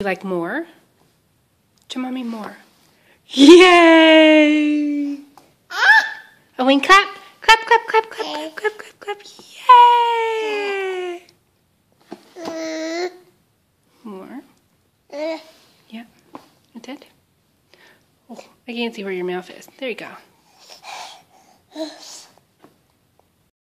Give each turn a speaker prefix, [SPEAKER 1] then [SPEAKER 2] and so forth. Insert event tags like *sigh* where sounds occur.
[SPEAKER 1] You like more? To mommy more. Yay! *gasps* A wing clap. Clap, clap, clap, clap, clap, clap, clap, clap. Yay! More. Uh. Yeah. it did? Oh, I can't see where your mouth is. There you go. *sighs* *laughs*